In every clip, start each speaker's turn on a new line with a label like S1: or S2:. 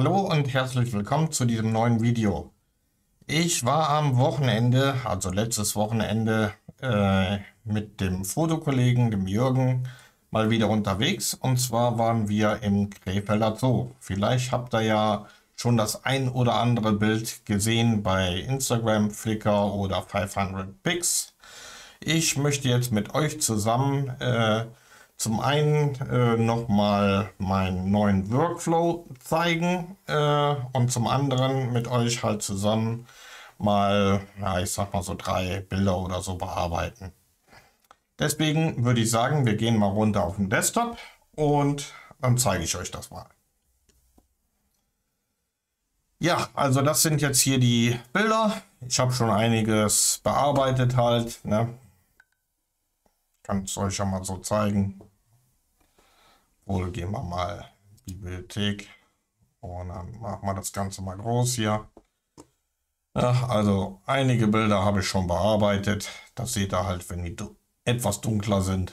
S1: Hallo und herzlich willkommen zu diesem neuen Video. Ich war am Wochenende, also letztes Wochenende, äh, mit dem Fotokollegen, dem Jürgen, mal wieder unterwegs. Und zwar waren wir im Krefelder Zoo. Vielleicht habt ihr ja schon das ein oder andere Bild gesehen bei Instagram, Flickr oder 500 Pics. Ich möchte jetzt mit euch zusammen äh, zum einen äh, nochmal meinen neuen Workflow zeigen äh, und zum anderen mit euch halt zusammen mal, ja, ich sag mal so drei Bilder oder so bearbeiten. Deswegen würde ich sagen, wir gehen mal runter auf den Desktop und dann zeige ich euch das mal. Ja, also das sind jetzt hier die Bilder. Ich habe schon einiges bearbeitet halt. Ne? Kann es euch ja mal so zeigen. Wohl gehen wir mal Bibliothek und dann machen wir das Ganze mal groß hier. Ja, also einige Bilder habe ich schon bearbeitet. Das seht ihr halt, wenn die etwas dunkler sind.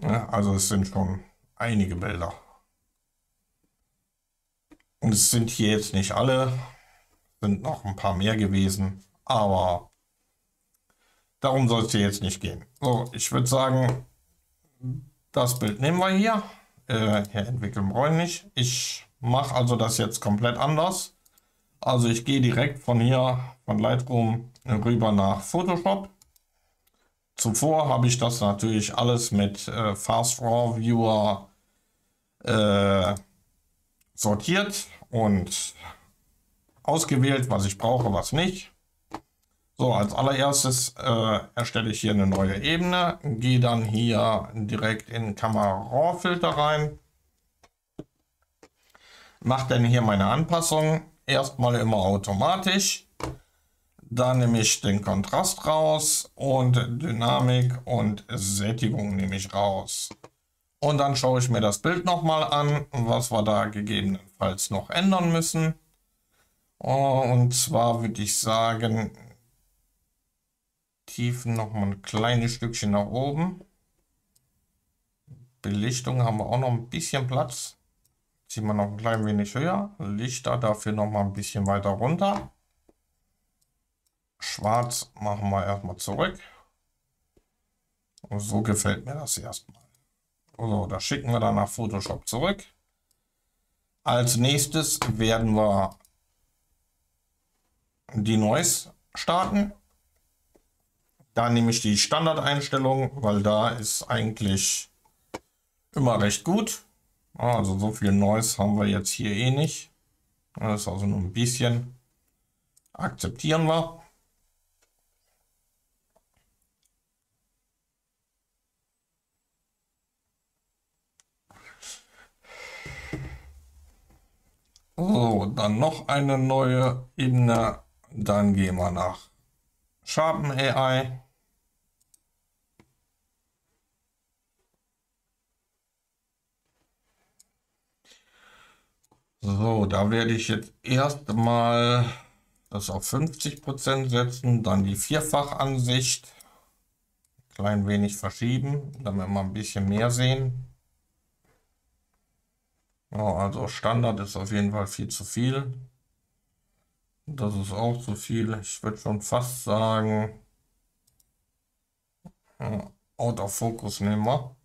S1: Ja, also es sind schon einige Bilder. Und es sind hier jetzt nicht alle, sind noch ein paar mehr gewesen, aber darum soll es hier jetzt nicht gehen. So, ich würde sagen, das Bild nehmen wir hier. Äh, hier entwickeln wir nicht. Ich mache also das jetzt komplett anders. Also ich gehe direkt von hier, von Lightroom rüber nach Photoshop. Zuvor habe ich das natürlich alles mit äh, Fast Raw Viewer äh, sortiert und ausgewählt, was ich brauche, was nicht. So, als allererstes äh, erstelle ich hier eine neue Ebene, gehe dann hier direkt in Kamera Raw Filter rein, mache dann hier meine Anpassung, erstmal immer automatisch, dann nehme ich den Kontrast raus und Dynamik und Sättigung nehme ich raus. Und dann schaue ich mir das Bild nochmal an, was wir da gegebenenfalls noch ändern müssen. Und zwar würde ich sagen, Tiefen noch mal ein kleines Stückchen nach oben. Belichtung haben wir auch noch ein bisschen Platz. Ziehen wir noch ein klein wenig höher. Lichter dafür noch mal ein bisschen weiter runter. Schwarz machen wir erstmal zurück. Und so gefällt mir das erstmal. So, das schicken wir dann nach Photoshop zurück. Als nächstes werden wir die Noise starten. Da nehme ich die Standardeinstellung, weil da ist eigentlich immer recht gut. Also so viel Neues haben wir jetzt hier eh nicht. Das ist also nur ein bisschen. Akzeptieren wir. So, dann noch eine neue Ebene. Dann gehen wir nach Sharpen AI. So, da werde ich jetzt erstmal das auf 50% setzen, dann die Vierfachansicht klein wenig verschieben, damit wir ein bisschen mehr sehen. Ja, also Standard ist auf jeden Fall viel zu viel. Das ist auch zu viel. Ich würde schon fast sagen, ja, Out of Focus nehmen wir.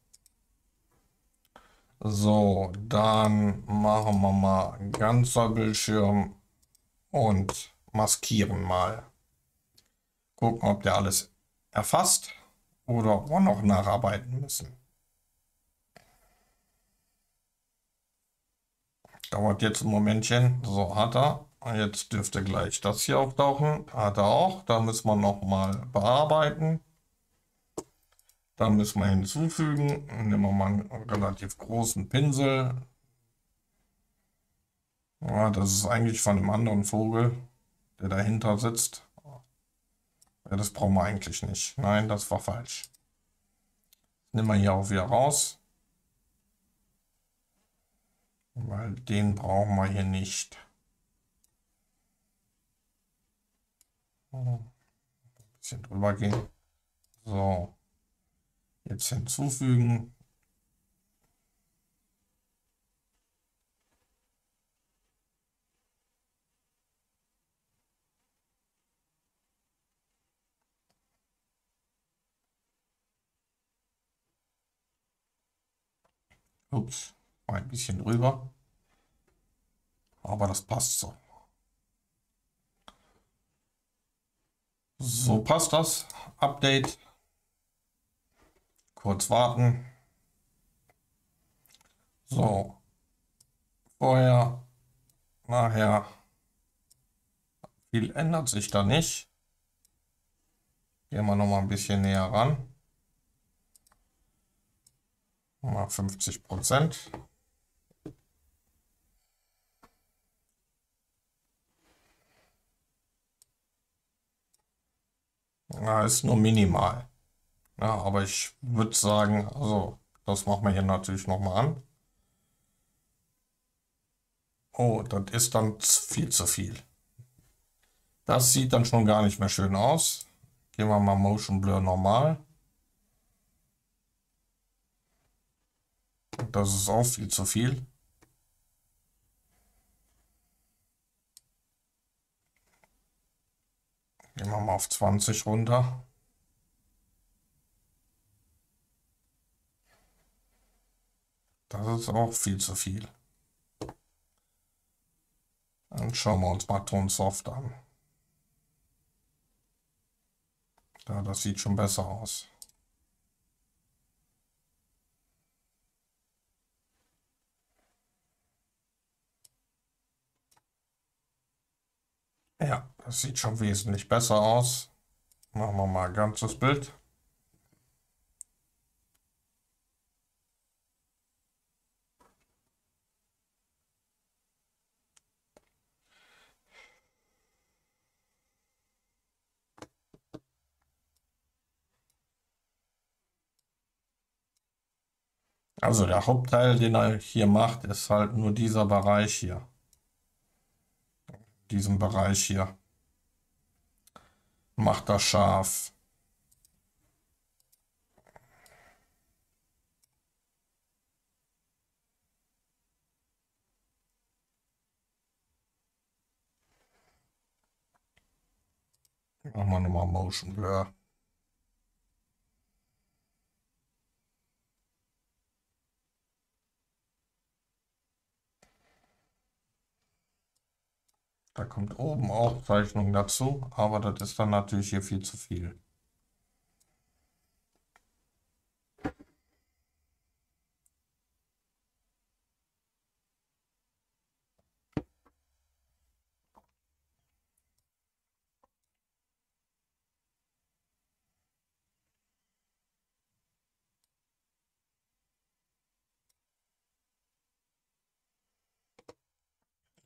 S1: So, dann machen wir mal ganzer Bildschirm und maskieren mal. Gucken, ob der alles erfasst oder ob wir noch nacharbeiten müssen. Dauert jetzt ein Momentchen. So hat er. Jetzt dürfte gleich das hier auftauchen. Hat er auch. Da müssen wir noch mal bearbeiten. Da müssen wir hinzufügen. Nehmen wir mal einen relativ großen Pinsel. Ja, das ist eigentlich von einem anderen Vogel, der dahinter sitzt. Ja, das brauchen wir eigentlich nicht. Nein, das war falsch. Nehmen wir hier auch wieder raus. Weil den brauchen wir hier nicht. Ein bisschen drüber gehen. So. Jetzt hinzufügen. Ups, ein bisschen drüber. Aber das passt so. So passt das. Update. Kurz warten. So. Vorher, nachher. Viel ändert sich da nicht. Gehen wir noch mal ein bisschen näher ran. Mal 50 Prozent. Ja, ist nur minimal. Ja, aber ich würde sagen, also das machen wir hier natürlich nochmal an. Oh, das ist dann viel zu viel. Das sieht dann schon gar nicht mehr schön aus. Gehen wir mal Motion Blur normal. Das ist auch viel zu viel. Gehen wir mal auf 20 runter. Das ist auch viel zu viel. Dann schauen wir uns mal Ton Soft an. Ja, das sieht schon besser aus. Ja, das sieht schon wesentlich besser aus. Machen wir mal ein ganzes Bild. Also der Hauptteil, den er hier macht, ist halt nur dieser Bereich hier. Diesen Bereich hier. Macht das scharf. Machen wir nochmal Motion Blur. Da kommt oben auch Zeichnung dazu, aber das ist dann natürlich hier viel zu viel.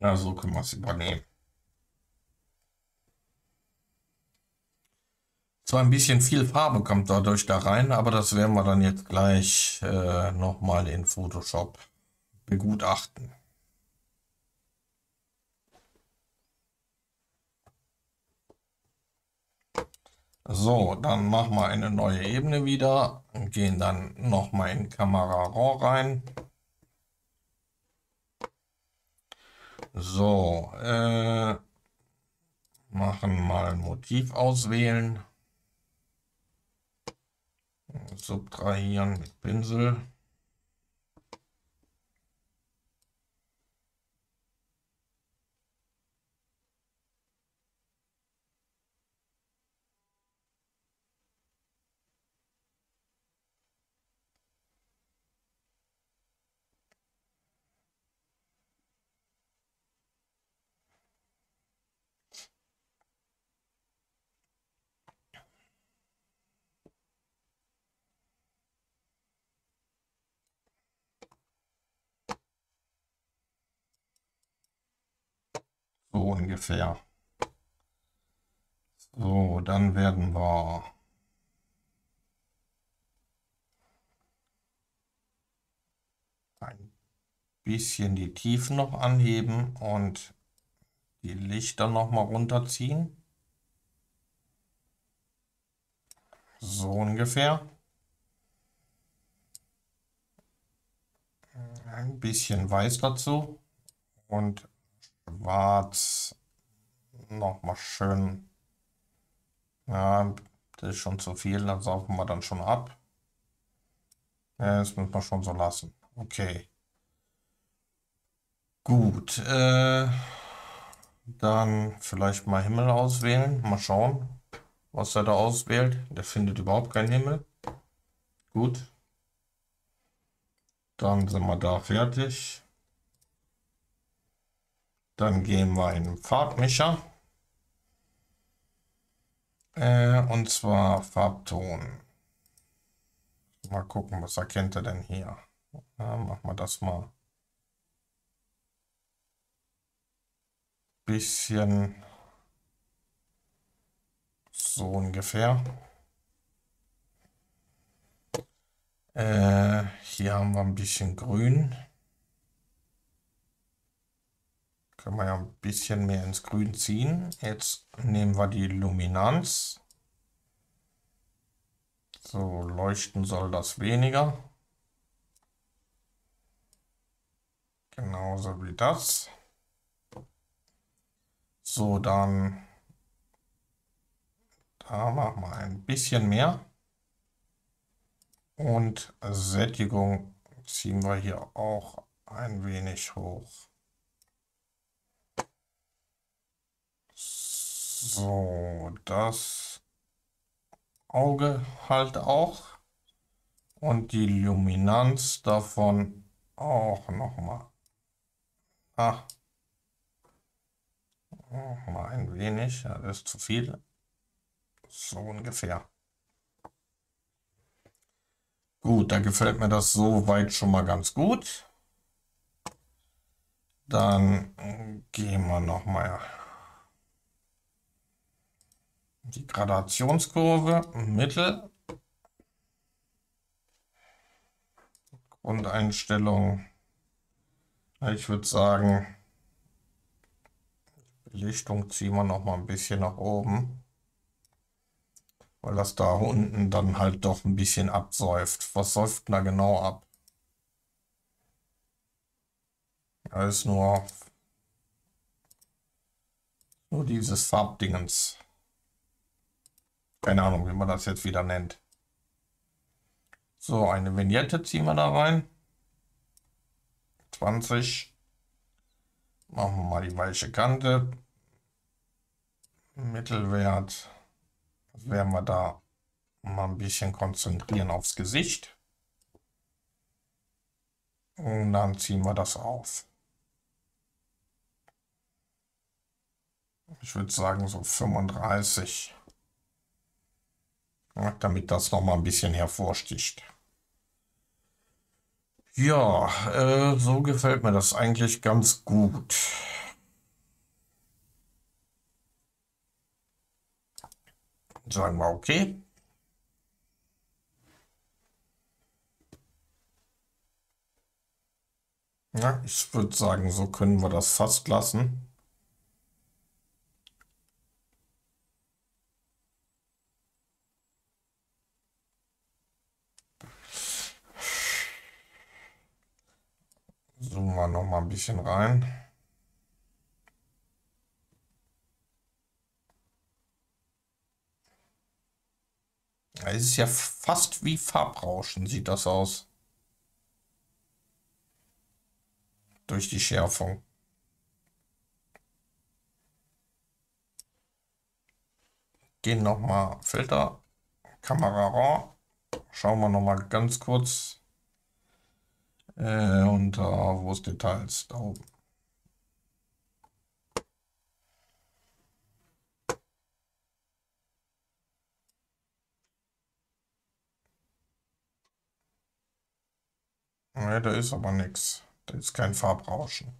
S1: Ja, so können wir es übernehmen. Zwar ein bisschen viel Farbe kommt dadurch da rein, aber das werden wir dann jetzt gleich äh, nochmal in Photoshop begutachten. So, dann machen wir eine neue Ebene wieder und gehen dann nochmal in Kamera RAW rein. So, äh, machen mal Motiv auswählen subtrahieren mit Pinsel. So ungefähr. So, dann werden wir ein bisschen die Tiefen noch anheben und die Lichter noch mal runterziehen. So ungefähr. Ein bisschen weiß dazu und schwarz nochmal schön. Ja, das ist schon zu viel, das saufen wir dann schon ab. Ja, das müssen wir schon so lassen. Okay. Gut. Äh, dann vielleicht mal Himmel auswählen. Mal schauen, was er da auswählt. Der findet überhaupt keinen Himmel. Gut. Dann sind wir da fertig. Dann gehen wir in den Farbmischer. Äh, und zwar Farbton. Mal gucken, was erkennt er denn hier. Ja, machen wir das mal. Bisschen so ungefähr. Äh, hier haben wir ein bisschen Grün. Können wir ja ein bisschen mehr ins Grün ziehen. Jetzt nehmen wir die Luminanz. So, leuchten soll das weniger. Genauso wie das. So, dann da machen wir ein bisschen mehr. Und Sättigung ziehen wir hier auch ein wenig hoch. So, das Auge halt auch. Und die Luminanz davon auch nochmal. Ah. Mal ein wenig, ja, das ist zu viel. So ungefähr. Gut, da gefällt mir das so weit schon mal ganz gut. Dann gehen wir nochmal die Gradationskurve, Mittel, Grundeinstellung. Ich würde sagen, Belichtung ziehen wir noch mal ein bisschen nach oben, weil das da unten dann halt doch ein bisschen absäuft. Was säuft da genau ab? Ist nur, nur dieses Farbdingens. Keine Ahnung, wie man das jetzt wieder nennt. So, eine Vignette ziehen wir da rein. 20. Machen wir mal die weiche Kante. Mittelwert. Das werden wir da mal ein bisschen konzentrieren aufs Gesicht. Und dann ziehen wir das auf. Ich würde sagen so 35 damit das noch mal ein bisschen hervorsticht. Ja, äh, so gefällt mir das eigentlich ganz gut. Sagen wir okay. Ja, ich würde sagen, so können wir das fast lassen. Zoomen wir noch mal ein bisschen rein. Es ist ja fast wie Farbrauschen, sieht das aus. Durch die Schärfung. Gehen noch mal Filter, Kamera RAW. Schauen wir noch mal ganz kurz äh, und äh, wo ist Details? Da oben. Ne, da ist aber nichts. Da ist kein Farbrauschen.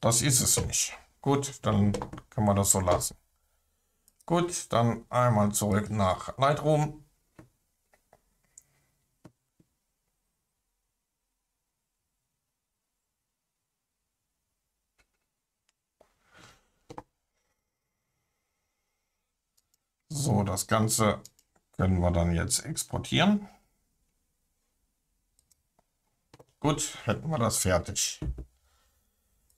S1: Das ist es nicht. Gut, dann kann man das so lassen. Gut, dann einmal zurück nach Lightroom. So, mhm. das Ganze können wir dann jetzt exportieren. Gut, hätten wir das fertig.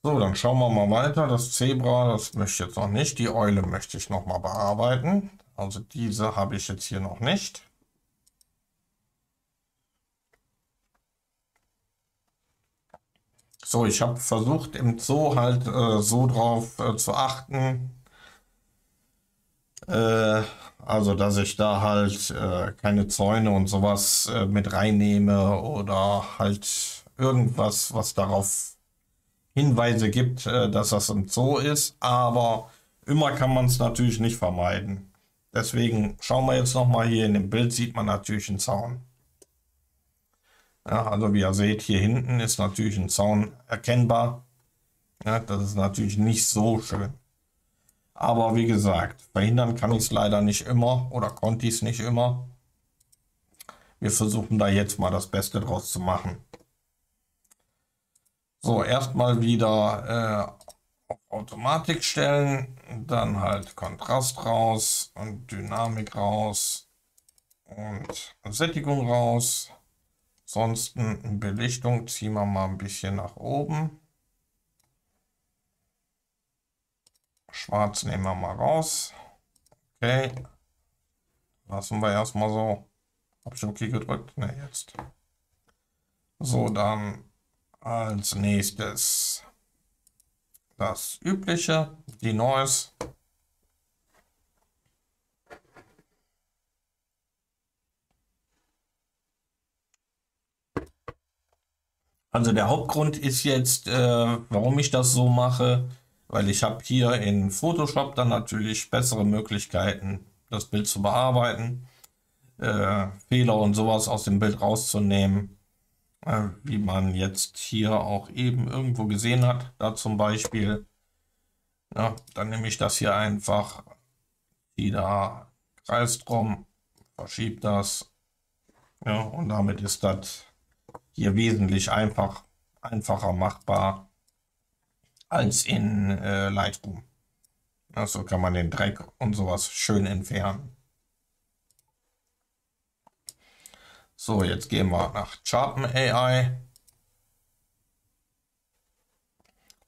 S1: So, dann schauen wir mal weiter. Das Zebra, das möchte ich jetzt noch nicht. Die Eule möchte ich noch mal bearbeiten. Also diese habe ich jetzt hier noch nicht. So, ich habe versucht, im Zoo halt äh, so drauf äh, zu achten, äh, also dass ich da halt äh, keine Zäune und sowas äh, mit reinnehme oder halt irgendwas, was darauf Hinweise gibt, äh, dass das im Zoo ist. Aber immer kann man es natürlich nicht vermeiden. Deswegen schauen wir jetzt nochmal hier in dem Bild, sieht man natürlich einen Zaun. Ja, also wie ihr seht, hier hinten ist natürlich ein Zaun erkennbar. Ja, das ist natürlich nicht so schön. Aber wie gesagt, verhindern kann ich es leider nicht immer oder konnte ich es nicht immer. Wir versuchen da jetzt mal das Beste draus zu machen. So, erstmal wieder äh, Automatik stellen, dann halt Kontrast raus und Dynamik raus und Sättigung raus. Ansonsten Belichtung ziehen wir mal ein bisschen nach oben. Schwarz nehmen wir mal raus. Okay. Lassen wir erstmal so. Hab ich okay gedrückt? Ne, jetzt. So, dann als nächstes das übliche, die Noise. Also der Hauptgrund ist jetzt, äh, warum ich das so mache, weil ich habe hier in Photoshop dann natürlich bessere Möglichkeiten, das Bild zu bearbeiten, äh, Fehler und sowas aus dem Bild rauszunehmen, äh, wie man jetzt hier auch eben irgendwo gesehen hat. Da zum Beispiel, ja, dann nehme ich das hier einfach, die da kreist drum, verschiebe das, ja, und damit ist das hier wesentlich einfach, einfacher machbar als in äh, Lightroom. Also kann man den Dreck und sowas schön entfernen. So, jetzt gehen wir nach Charpen AI.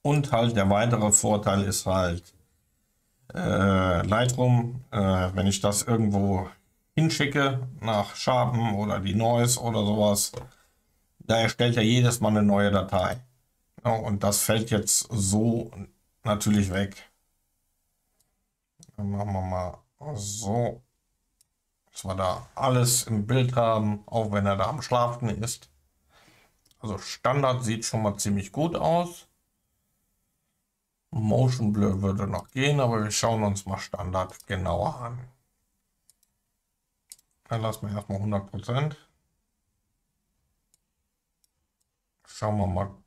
S1: Und halt der weitere Vorteil ist halt äh, Lightroom, äh, wenn ich das irgendwo hinschicke nach Sharpen oder die Noise oder sowas, da erstellt er jedes Mal eine neue Datei. Ja, und das fällt jetzt so natürlich weg. Dann machen wir mal so, dass wir da alles im Bild haben, auch wenn er da am Schlafen ist. Also Standard sieht schon mal ziemlich gut aus. Motion Blur würde noch gehen, aber wir schauen uns mal Standard genauer an. Dann lassen wir erstmal 100%. Schauen wir mal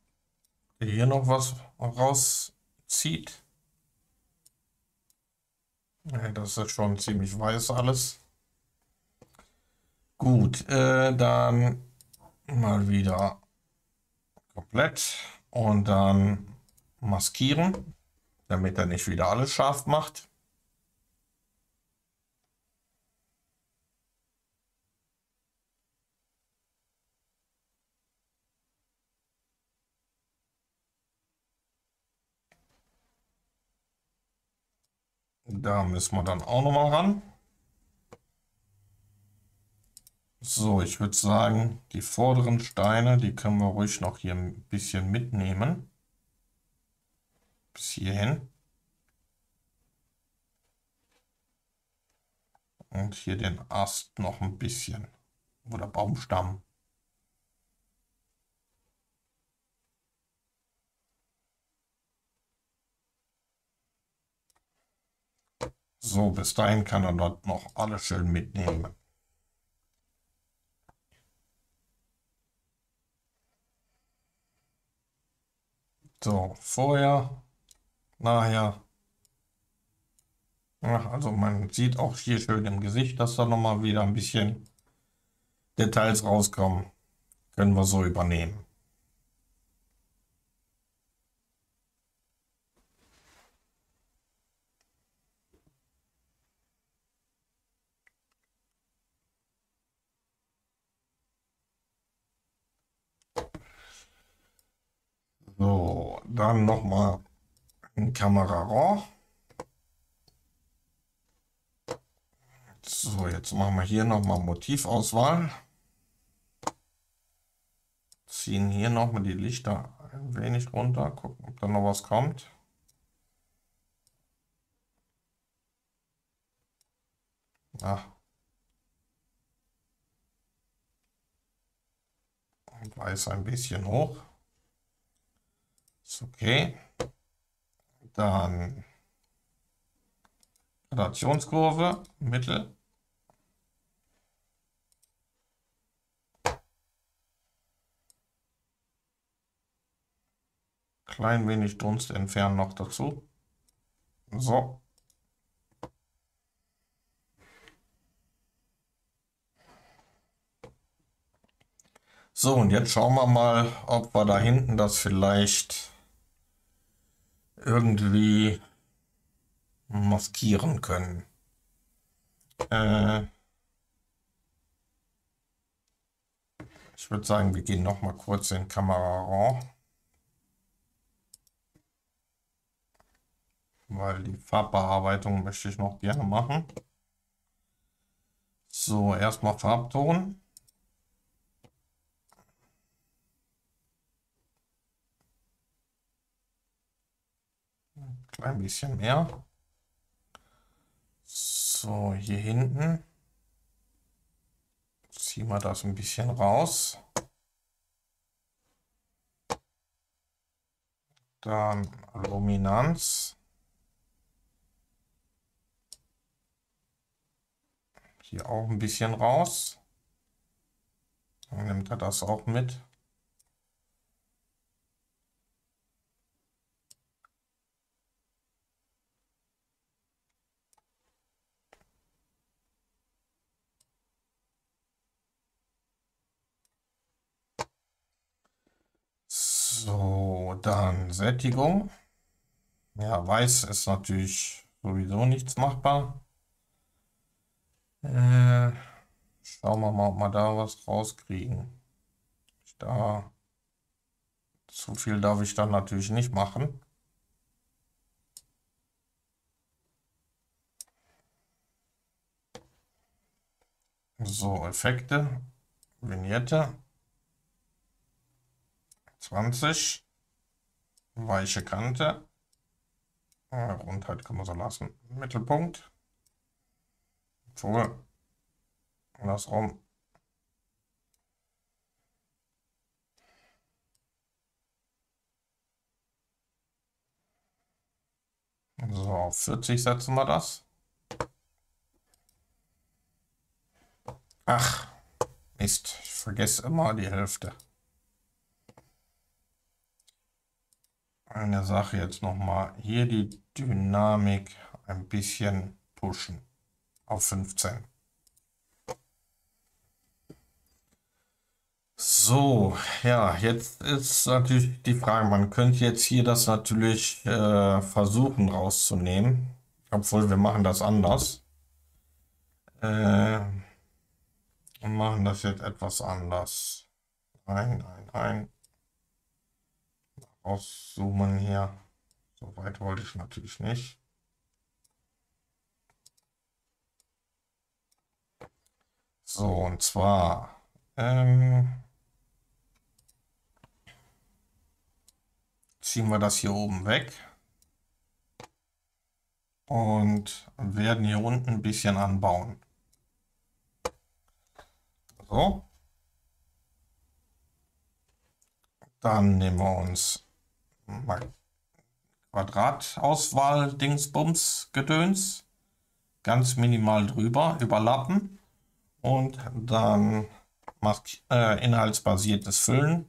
S1: hier noch was rauszieht. Das ist schon ziemlich weiß alles. Gut, äh, dann mal wieder komplett und dann maskieren, damit er nicht wieder alles scharf macht. Da müssen wir dann auch noch mal ran. So, ich würde sagen, die vorderen Steine, die können wir ruhig noch hier ein bisschen mitnehmen. Bis hierhin. Und hier den Ast noch ein bisschen. Oder Baumstamm. So, bis dahin kann er dort noch alles schön mitnehmen. So, vorher, nachher. Ja, also man sieht auch hier schön im Gesicht, dass da nochmal wieder ein bisschen Details rauskommen. Können wir so übernehmen. So, dann nochmal ein Kamera RAW. So, jetzt machen wir hier nochmal Motivauswahl. Ziehen hier nochmal die Lichter ein wenig runter, gucken, ob da noch was kommt. Ach. Und weiß ein bisschen hoch. Ist okay. Dann Gradationskurve, Mittel. Klein wenig Dunst entfernen noch dazu. So. So, und jetzt schauen wir mal, ob wir da hinten das vielleicht irgendwie maskieren können. Äh ich würde sagen, wir gehen noch mal kurz in Kamera Raw. Weil die Farbbearbeitung möchte ich noch gerne machen. So, erstmal Farbton. Klein bisschen mehr. So, hier hinten ziehen wir das ein bisschen raus. Dann Luminanz. Hier auch ein bisschen raus. Dann nimmt er das auch mit. So, dann Sättigung. Ja, weiß ist natürlich sowieso nichts machbar. Äh, schauen wir mal, ob wir da was rauskriegen. Da zu viel darf ich dann natürlich nicht machen. So, Effekte, Vignette. 20. Weiche Kante. Rundheit kann man so lassen. Mittelpunkt. Obwohl. Andersrum. So, auf 40 setzen wir das. Ach, Mist, ich vergesse immer die Hälfte. Eine Sache jetzt nochmal. Hier die Dynamik ein bisschen pushen auf 15. So, ja, jetzt ist natürlich die Frage, man könnte jetzt hier das natürlich äh, versuchen rauszunehmen, obwohl wir machen das anders. Äh, und machen das jetzt etwas anders. Nein, nein, nein auszoomen hier. So weit wollte ich natürlich nicht. So, und zwar ähm, ziehen wir das hier oben weg und werden hier unten ein bisschen anbauen. So. Dann nehmen wir uns Quadratauswahl, Dingsbums, Gedöns. Ganz minimal drüber, überlappen. Und dann macht äh, inhaltsbasiertes Füllen.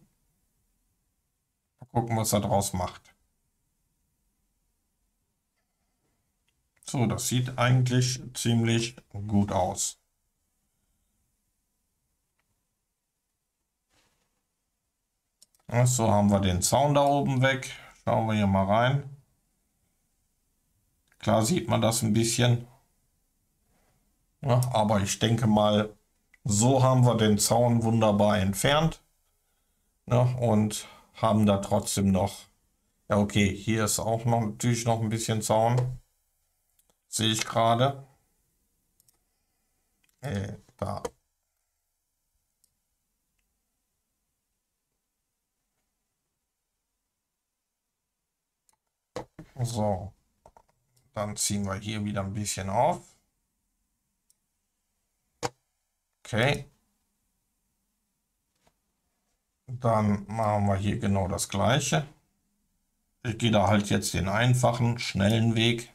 S1: Mal gucken, was er draus macht. So, das sieht eigentlich ziemlich gut aus. So haben wir den Zaun da oben weg. Schauen wir hier mal rein. Klar sieht man das ein bisschen. Ja, aber ich denke mal, so haben wir den Zaun wunderbar entfernt. Ja, und haben da trotzdem noch, ja okay, hier ist auch noch natürlich noch ein bisschen Zaun. Sehe ich gerade. Äh, da So, dann ziehen wir hier wieder ein bisschen auf. Okay. Dann machen wir hier genau das gleiche. Ich gehe da halt jetzt den einfachen, schnellen Weg.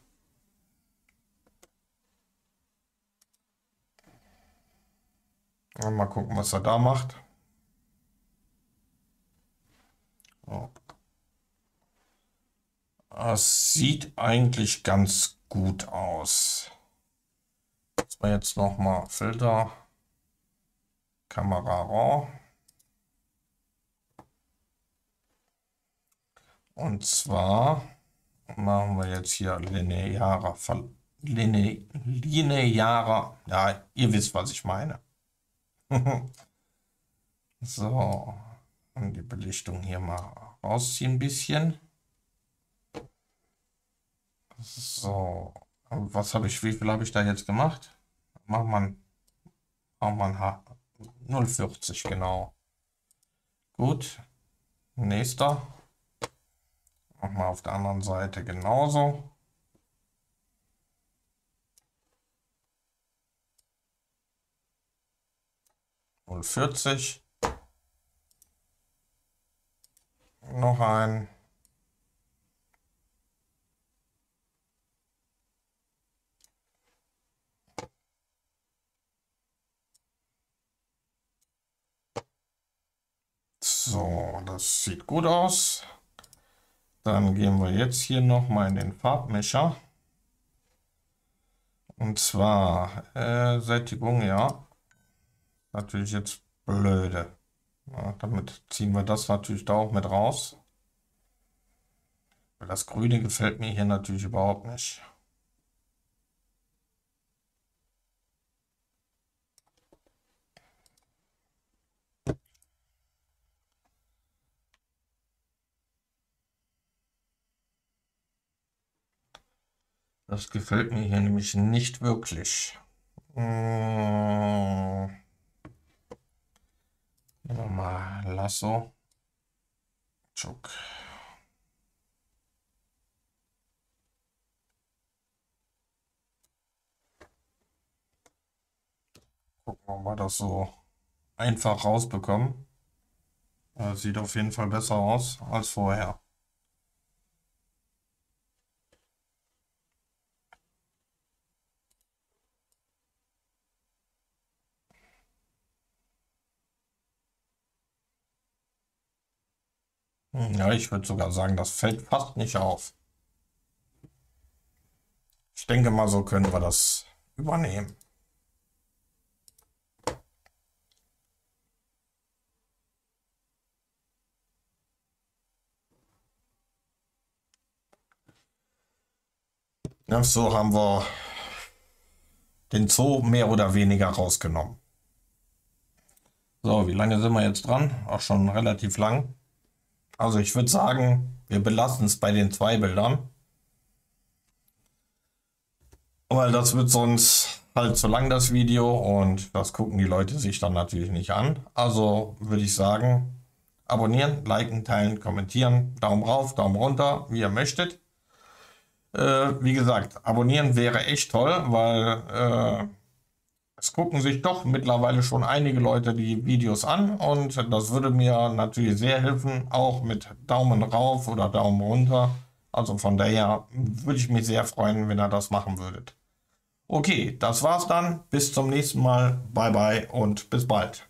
S1: Mal gucken, was er da macht. So. Es sieht eigentlich ganz gut aus. Jetzt mal Filter, Kamera RAW. Und zwar machen wir jetzt hier linearer, line, linearer, ja, ihr wisst, was ich meine. so, und die Belichtung hier mal rausziehen ein bisschen. So, was habe ich, wie viel habe ich da jetzt gemacht? Machen wir machen wir 0,40 genau. Gut, nächster. Machen wir auf der anderen Seite genauso. Null vierzig. Noch ein. So, das sieht gut aus. Dann gehen wir jetzt hier nochmal in den Farbmischer. Und zwar äh, Sättigung, ja. Natürlich jetzt blöde. Ja, damit ziehen wir das natürlich da auch mit raus. Das Grüne gefällt mir hier natürlich überhaupt nicht. Das gefällt mir hier nämlich nicht wirklich. Hm. Nehmen wir mal Lasso. Tschuk. Gucken, wir das so einfach rausbekommen. Das sieht auf jeden Fall besser aus als vorher. Ja, ich würde sogar sagen, das fällt fast nicht auf. Ich denke mal, so können wir das übernehmen. Ja, so haben wir den Zoo mehr oder weniger rausgenommen. So, wie lange sind wir jetzt dran? Auch schon relativ lang. Also ich würde sagen, wir belassen es bei den zwei Bildern. Weil das wird sonst halt zu lang, das Video. Und das gucken die Leute sich dann natürlich nicht an. Also würde ich sagen, abonnieren, liken, teilen, kommentieren. Daumen rauf, Daumen runter, wie ihr möchtet. Äh, wie gesagt, abonnieren wäre echt toll, weil... Äh, es gucken sich doch mittlerweile schon einige Leute die Videos an und das würde mir natürlich sehr helfen, auch mit Daumen rauf oder Daumen runter. Also von daher würde ich mich sehr freuen, wenn ihr das machen würdet. Okay, das war's dann. Bis zum nächsten Mal. Bye bye und bis bald.